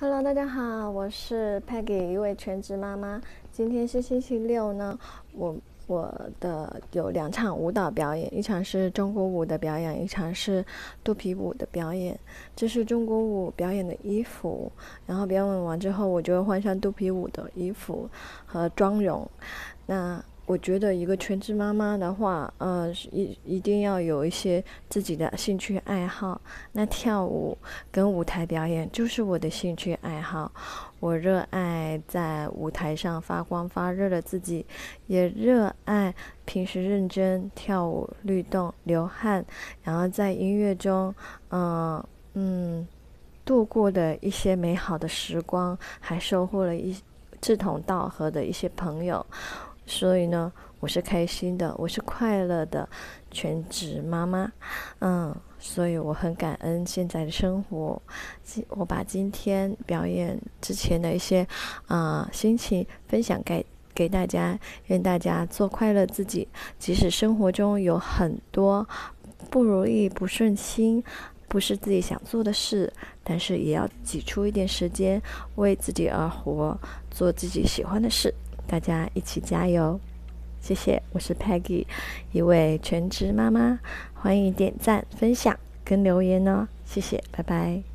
Hello，大家好，我是 Peggy，一位全职妈妈。今天是星期六呢，我我的有两场舞蹈表演，一场是中国舞的表演，一场是肚皮舞的表演。这是中国舞表演的衣服，然后表演完之后，我就会换上肚皮舞的衣服和妆容。那我觉得一个全职妈妈的话，呃，一一定要有一些自己的兴趣爱好。那跳舞跟舞台表演就是我的兴趣爱好。我热爱在舞台上发光发热的自己，也热爱平时认真跳舞、律动、流汗，然后在音乐中，嗯嗯，度过的一些美好的时光，还收获了一志同道合的一些朋友。所以呢，我是开心的，我是快乐的全职妈妈，嗯，所以我很感恩现在的生活。今我把今天表演之前的一些啊心情分享给给大家，愿大家做快乐自己。即使生活中有很多不如意、不顺心，不是自己想做的事，但是也要挤出一点时间为自己而活，做自己喜欢的事。大家一起加油，谢谢！我是 Peggy，一位全职妈妈，欢迎点赞、分享跟留言哦，谢谢，拜拜。